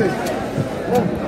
うん。